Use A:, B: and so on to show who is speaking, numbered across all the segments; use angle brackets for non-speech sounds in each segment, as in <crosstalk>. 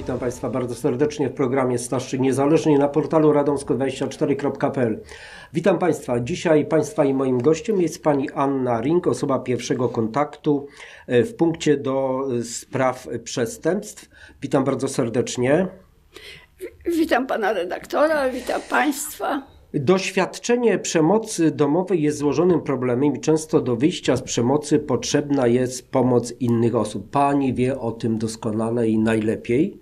A: witam Państwa bardzo serdecznie w programie Starszy Niezależnie na portalu radomsko24.pl. Witam Państwa. Dzisiaj Państwa i moim gościem jest Pani Anna Ring, osoba pierwszego kontaktu e, w punkcie do e, spraw przestępstw. Witam bardzo serdecznie.
B: Witam Pana redaktora, witam Państwa.
A: Doświadczenie przemocy domowej jest złożonym problemem i często do wyjścia z przemocy potrzebna jest pomoc innych osób. Pani wie o tym doskonale i najlepiej,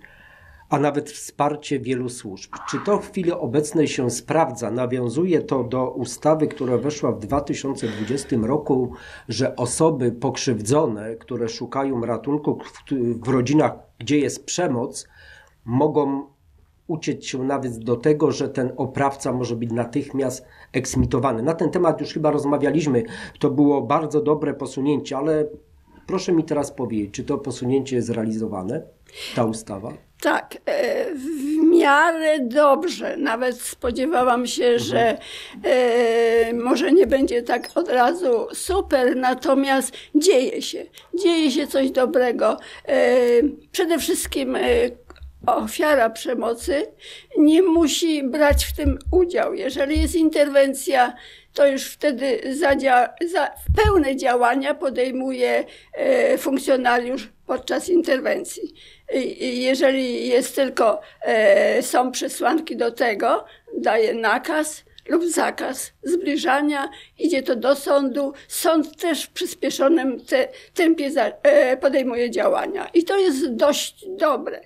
A: a nawet wsparcie wielu służb. Czy to w chwili obecnej się sprawdza? Nawiązuje to do ustawy, która weszła w 2020 roku, że osoby pokrzywdzone, które szukają ratunku w, rodzinach, gdzie jest przemoc, mogą uciec się nawet do tego, że ten oprawca może być natychmiast eksmitowany. Na ten temat już chyba rozmawialiśmy. To było bardzo dobre posunięcie, ale proszę mi teraz powiedzieć, czy to posunięcie jest realizowane, ta ustawa?
B: Tak, e, w miarę dobrze. Nawet spodziewałam się, mhm. że e, może nie będzie tak od razu super, natomiast dzieje się. Dzieje się coś dobrego. E, przede wszystkim ofiara przemocy nie musi brać w tym udział. Jeżeli jest interwencja, to już wtedy za, za pełne działania podejmuje e, funkcjonariusz podczas interwencji. Jeżeli jest tylko, e, są przesłanki do tego, daje nakaz lub zakaz zbliżania, idzie to do sądu. Sąd też w przyspieszonym te, tempie za, e, podejmuje działania. I to jest dość dobre.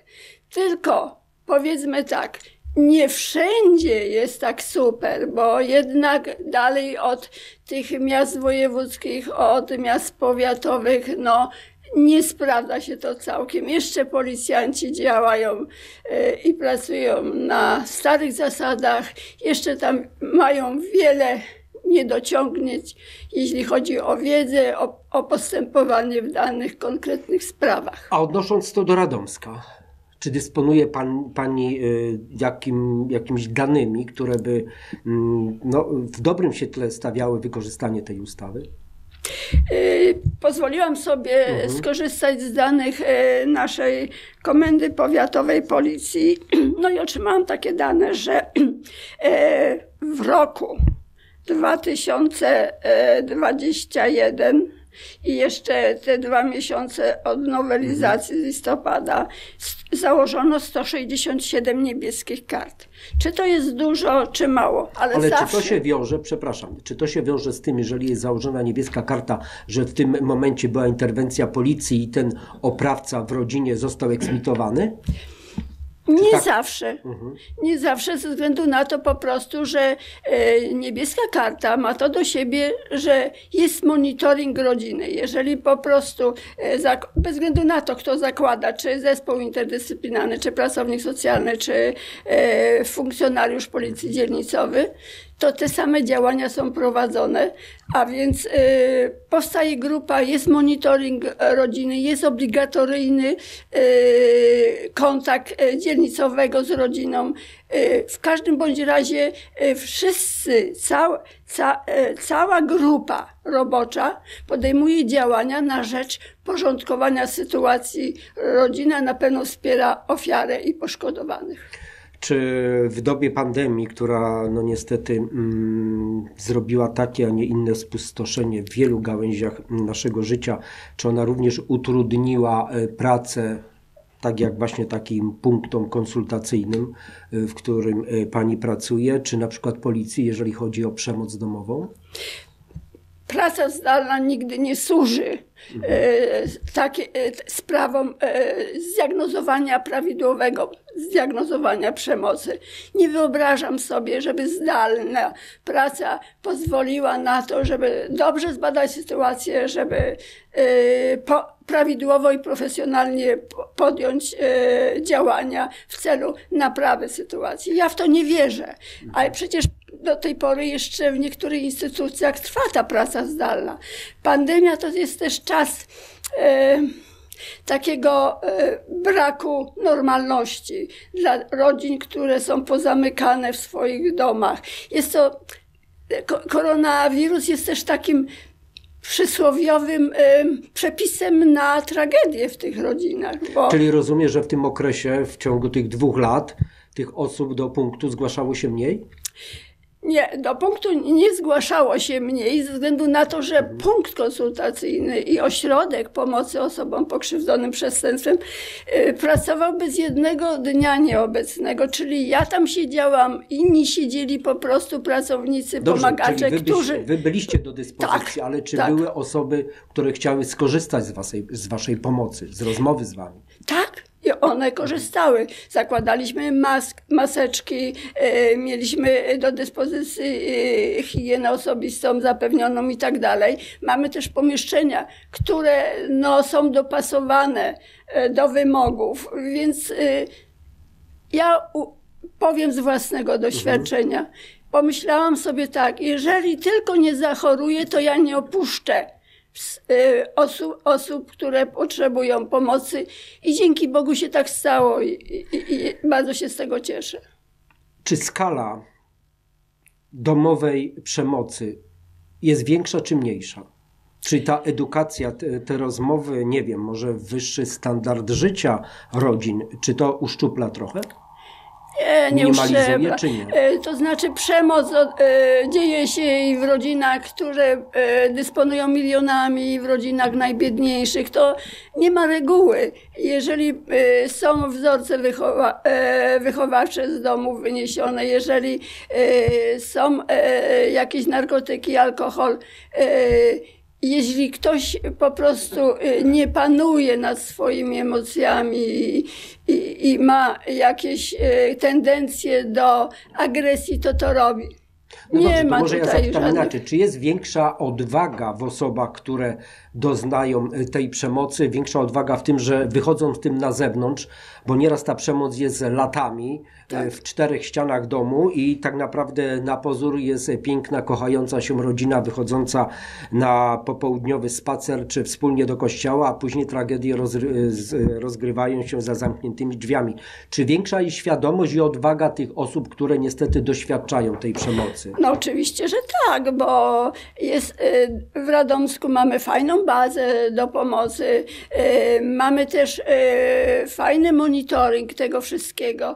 B: Tylko powiedzmy tak, nie wszędzie jest tak super, bo jednak dalej od tych miast wojewódzkich, od miast powiatowych, no nie sprawdza się to całkiem. Jeszcze policjanci działają e, i pracują na starych zasadach, jeszcze tam mają wiele niedociągnięć, jeśli chodzi o wiedzę, o, o postępowanie w danych konkretnych sprawach.
A: A odnosząc to do Radomska, czy dysponuje pan, Pani y, jakim, jakimiś danymi, które by mm, no, w dobrym świetle stawiały wykorzystanie tej ustawy?
B: Y, pozwoliłam sobie mhm. skorzystać z danych y, naszej Komendy Powiatowej Policji. <clears throat> No i otrzymałam takie dane, że <clears throat> w roku 2021 i jeszcze te dwa miesiące od nowelizacji z listopada założono 167 niebieskich kart. Czy to jest dużo, czy mało?
A: Ale, Ale zawsze... czy to się wiąże, przepraszam, czy to się wiąże z tym, jeżeli jest założona niebieska karta, że w tym momencie była interwencja policji i ten oprawca w rodzinie został eksmitowany?
B: Nie tak? zawsze. Mhm. Nie zawsze ze względu na to po prostu, że e, niebieska karta ma to do siebie, że jest monitoring rodziny. Jeżeli po prostu, e, bez względu na to, kto zakłada, czy zespół interdyscyplinarny, czy pracownik socjalny, czy e, funkcjonariusz policji dzielnicowy, to te same działania są prowadzone, a więc y, powstaje grupa, jest monitoring rodziny, jest obligatoryjny y, kontakt y, dzielnicowego z rodziną. Y, w każdym bądź razie y, wszyscy, ca, y, cała grupa robocza podejmuje działania na rzecz porządkowania sytuacji. Rodzina na pewno wspiera ofiarę i poszkodowanych
A: czy w dobie pandemii, która no niestety mm, zrobiła takie, a nie inne spustoszenie w wielu gałęziach naszego życia, czy ona również utrudniła e, pracę, tak jak właśnie takim punktom konsultacyjnym, e, w którym e, pani pracuje, czy na przykład policji, jeżeli chodzi o przemoc domową?
B: Praca zdalna nigdy nie służy e, takie, e, sprawom e, zdiagnozowania prawidłowego, zdiagnozowania przemocy. Nie wyobrażam sobie, żeby zdalna praca pozwoliła na to, żeby dobrze zbadać sytuację, żeby prawidłowo i profesjonalnie podjąć działania w celu naprawy sytuacji. Ja w to nie wierzę, ale przecież do tej pory jeszcze w niektórych instytucjach trwa ta praca zdalna. Pandemia to jest też czas e, takiego e, braku normalności dla rodzin, które są pozamykane w swoich domach. Jest to, koronawirus jest też takim przysłowiowym e, przepisem na tragedię w tych rodzinach. Bo...
A: Czyli rozumiem, że w tym okresie, w ciągu tych dwóch lat, tych osób do punktu zgłaszało się mniej?
B: Nie, do punktu nie zgłaszało się mniej ze względu na to, że punkt konsultacyjny i ośrodek pomocy osobom pokrzywdzonym przestępstwem y, pracował bez jednego dnia nieobecnego, czyli ja tam siedziałam, inni siedzieli po prostu pracownicy,
A: Dobrze,
B: pomagacze,
A: wy, byś,
B: którzy...
A: wy byliście do dyspozycji,
B: Tak,
A: ale czy
B: tak.
A: były osoby, które chciały skorzystać z waszej, z waszej pomocy, z rozmowy z wami?
B: Tak, one korzystały. Zakładaliśmy mask, maseczki, e, mieliśmy do dyspozycji e, higienę osobistą zapewnioną i tak dalej. Mamy też pomieszczenia, które no, są dopasowane e, do wymogów, więc ja powiem z własnego doświadczenia. Pomyślałam sobie tak, jeżeli tylko nie zachoruję, to ja nie opuszczę osób, osób, które potrzebują pomocy i dzięki Bogu się tak stało i, i, i bardzo się z tego cieszę.
A: Czy skala domowej przemocy jest większa czy mniejsza? Czy ta edukacja, te, te rozmowy, nie wiem, może wyższy standard życia rodzin, czy to uszczupla trochę?
B: Nie, nie
A: Minimalizuje, czy nie?
B: E, To znaczy przemoc e, dzieje się i w rodzinach, które e, dysponują milionami, w rodzinach najbiedniejszych. To nie ma reguły. Jeżeli są wzorce wychowa, wychowawcze z domu wyniesione, jeżeli są jakieś narkotyki, alkohol, jeśli ktoś po prostu y, nie panuje nad swoimi emocjami i, i, i ma jakieś y, tendencje do agresji, to to robi.
A: No
B: nie
A: dobrze,
B: ma
A: może ja zapytam
B: żadnych...
A: inaczej. Czy jest większa odwaga w osobach, które doznają y, tej przemocy, większa odwaga w tym, że wychodzą w tym na zewnątrz, bo nieraz ta przemoc jest latami y,
B: Tak.
A: w czterech ścianach domu i tak naprawdę na pozór jest piękna, kochająca się rodzina wychodząca na popołudniowy spacer czy wspólnie do kościoła, a później tragedie z- rozgrywają się za zamkniętymi drzwiami. Czy większa jest świadomość i odwaga tych osób, które niestety doświadczają tej przemocy?
B: No oczywiście, że tak, bo jest, y, w Radomsku mamy fajną bazę do pomocy, y, mamy też y, fajny monitoring tego wszystkiego.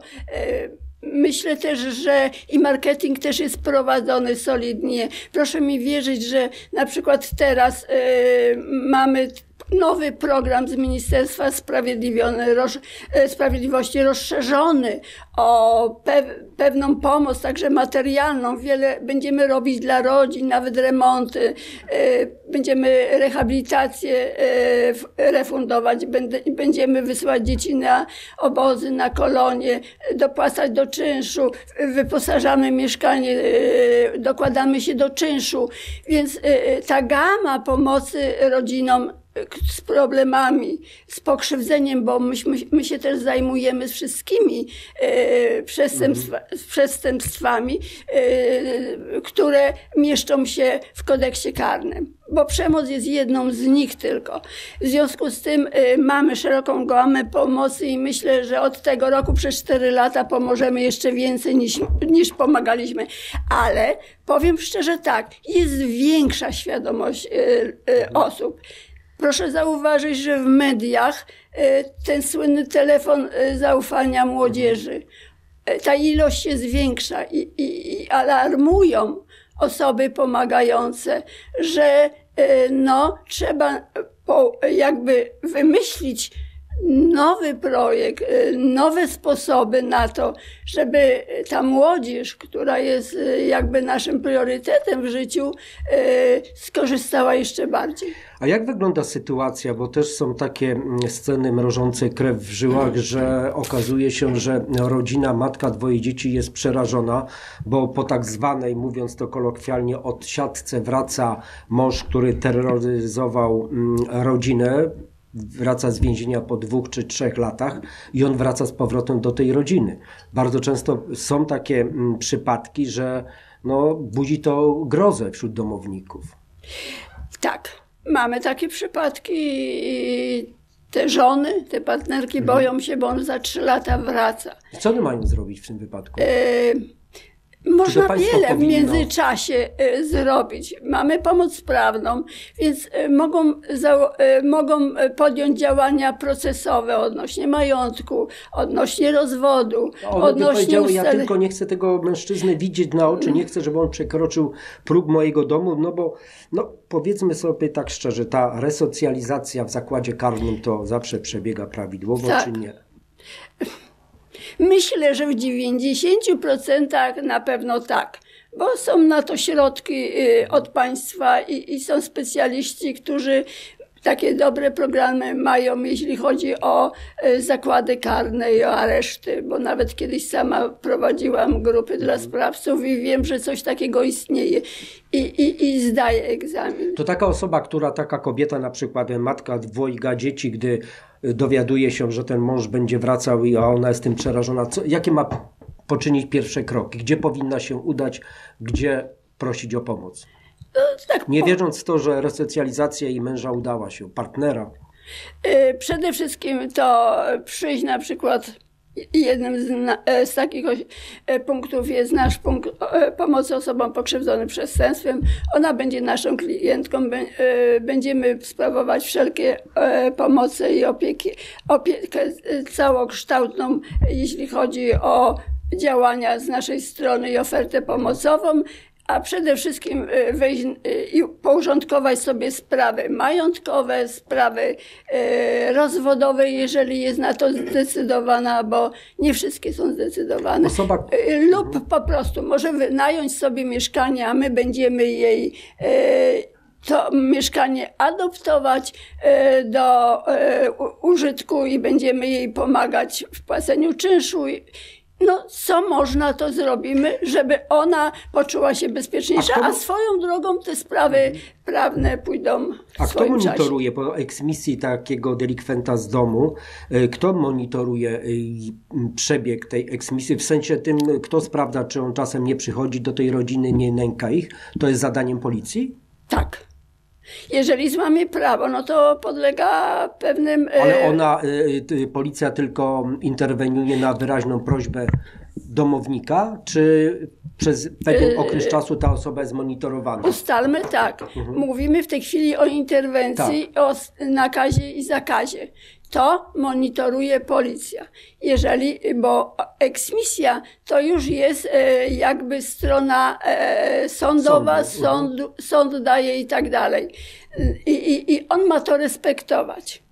B: Myślę też, że i marketing też jest prowadzony solidnie. Proszę mi wierzyć, że na przykład teraz mamy nowy program z Ministerstwa e, Sprawiedliwości rozszerzony o pe, pewną pomoc, także materialną. Wiele będziemy robić dla rodzin, nawet remonty. e, Będziemy rehabilitację e, refundować, będziemy wysyłać dzieci na obozy, na kolonie, dopłacać do czynszu, wyposażamy mieszkanie, dokładamy się do czynszu. Więc ta gama pomocy rodzinom z problemami, z pokrzywdzeniem, bo myśmy, my się też zajmujemy wszystkimi e, przestępstwa, z przestępstwami, e, które mieszczą się w kodeksie karnym. Bo przemoc jest jedną z nich tylko. W związku z tym e, mamy szeroką gamę pomocy i myślę, że od tego roku przez 4 lata pomożemy jeszcze więcej niż, niż pomagaliśmy. Ale powiem szczerze tak, jest większa świadomość e, e, osób. Proszę zauważyć, że w mediach e, ten słynny telefon e, zaufania młodzieży, e, ta ilość się zwiększa i, i, i alarmują osoby pomagające, że no, trzeba po, jakby wymyślić nowy projekt, e, nowe sposoby na to, żeby ta młodzież, która jest e, jakby naszym priorytetem w życiu, e, skorzystała jeszcze bardziej.
A: A jak wygląda sytuacja, bo też są takie mm, sceny mrożące krew w żyłach, że okazuje się, że rodzina, matka dwoje dzieci jest przerażona, bo po tak zwanej, mówiąc to kolokwialnie, odsiadce wraca mąż, który terroryzował mm, rodzinę, wraca z więzienia po dwóch czy trzech latach i on wraca z powrotem do tej rodziny. Bardzo często są takie mm, przypadki, że no, budzi to grozę wśród domowników.
B: Tak, mamy takie przypadki i te żony, te partnerki
A: Mhm.
B: boją się, bo on za trzy lata wraca.
A: Co one mają zrobić w tym wypadku?
B: E, Można wiele w międzyczasie y, zrobić. Mamy pomoc prawną, więc y, mogą, za, y, mogą podjąć działania procesowe odnośnie majątku, odnośnie rozwodu,
A: by
B: odnośnie
A: powiedziały, ja tylko nie chcę tego mężczyznę widzieć na oczy, nie chcę, żeby on przekroczył próg mojego domu, no bo no, powiedzmy sobie tak szczerze, ta resocjalizacja w zakładzie karnym to zawsze przebiega prawidłowo,
B: Tak.
A: czy nie?
B: Myślę, że w 90% na pewno tak, bo są na to środki y, od państwa i, i są specjaliści, którzy takie dobre programy mają, jeśli chodzi o y, zakłady karne i o areszty, bo nawet kiedyś sama prowadziłam grupy dla sprawców i wiem, że coś takiego istnieje i, i, i zdaję egzamin.
A: To taka osoba, która, taka kobieta, na przykład matka dwojga dzieci, gdy dowiaduje się, że ten mąż będzie wracał, i a ona jest tym przerażona, co, jakie ma poczynić pierwsze kroki? Gdzie powinna się udać? Gdzie prosić o pomoc?
B: Tak
A: Nie wierząc w to, że resocjalizacja jej męża udała się, partnera.
B: Y, Przede wszystkim to przyjść na przykład jednym z, na- e, z takich e, punktów jest nasz punkt e, pomocy osobom pokrzywdzonym przestępstwem. Ona będzie naszą klientką, bę- będziemy sprawować wszelkie pomocy i opieki, opiekę całokształtną, jeśli chodzi o działania z naszej strony i ofertę pomocową a przede wszystkim y, wejść y, i porządkować sobie sprawy majątkowe, sprawy y, rozwodowe, jeżeli jest na to zdecydowana, bo nie wszystkie są zdecydowane.
A: Osoba,
B: Lub po prostu może wynająć sobie mieszkanie, a my będziemy jej to mieszkanie adoptować do użytku i będziemy jej pomagać w płaceniu czynszu. No, co można, to zrobimy, żeby ona poczuła się bezpieczniejsza,
A: A kto-
B: a swoją drogą te sprawy prawne pójdą w
A: a kto
B: swoim czasie.
A: monitoruje po eksmisji takiego delikwenta z domu? y, Kto monitoruje y, przebieg tej eksmisji? W sensie tym, kto sprawdza, czy on czasem nie przychodzi do tej rodziny, nie nęka ich? To jest zadaniem policji?
B: Tak. Jeżeli złamie prawo, no to podlega pewnym... e,
A: Ale ona, y, policja tylko interweniuje na wyraźną prośbę domownika, czy przez pewien
B: Y,
A: okres czasu ta osoba jest monitorowana?
B: Ustalmy tak. Mówimy w tej chwili o interwencji, o s- nakazie i zakazie. To monitoruje policja. Jeżeli, bo eksmisja to już jest e, jakby strona e, sądowa, sąd, sąd daje i tak dalej. I, i, I on ma to respektować.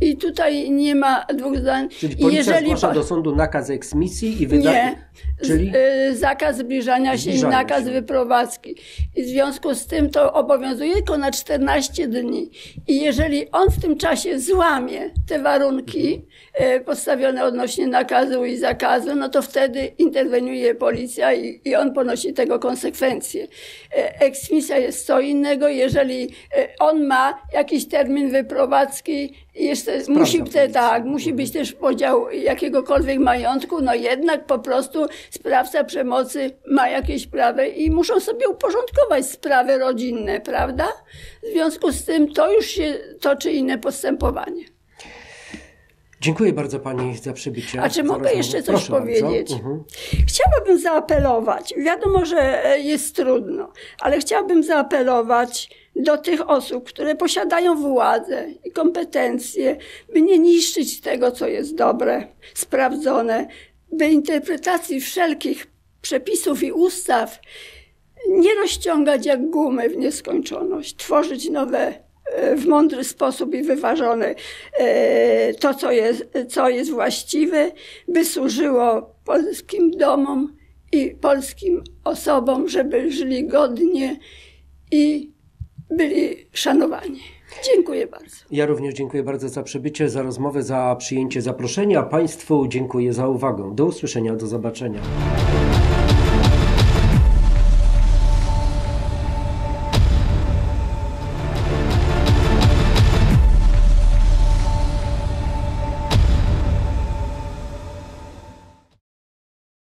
B: I tutaj nie ma dwóch zdań.
A: Czyli policja
B: jeżeli
A: zgłasza do sądu nakaz eksmisji i wydaje...
B: nie.
A: Czyli?
B: Z, y, zakaz zbliżania się i nakaz
A: się.
B: wyprowadzki. I w związku z tym to obowiązuje tylko na 14 dni. I jeżeli on w tym czasie złamie te warunki y, postawione odnośnie nakazu i zakazu, no to wtedy interweniuje policja i, i on ponosi tego konsekwencje. Y, Eksmisja jest co innego, jeżeli on ma jakiś termin wyprowadzki, jeszcze musi te, tak, musi być też podział jakiegokolwiek majątku, no jednak po prostu sprawca przemocy ma jakieś prawo i muszą sobie uporządkować sprawy rodzinne, prawda? W związku z tym to już się toczy inne postępowanie.
A: Dziękuję bardzo Pani za przybycie.
B: A czy mogę jeszcze coś
A: Proszę
B: powiedzieć?
A: Mhm.
B: Chciałabym zaapelować, wiadomo, że e, jest trudno, ale chciałabym zaapelować do tych osób, które posiadają władzę i kompetencje, by nie niszczyć tego, co jest dobre, sprawdzone, by interpretacji wszelkich przepisów i ustaw nie rozciągać jak gumy w nieskończoność, tworzyć nowe w mądry sposób i wyważony e, to, co jest, co jest właściwe, by służyło polskim domom i polskim osobom, żeby żyli godnie i byli szanowani. Dziękuję bardzo.
A: Ja również dziękuję bardzo za przybycie, za rozmowę, za przyjęcie zaproszenia. Państwu dziękuję za uwagę. Do usłyszenia, do zobaczenia.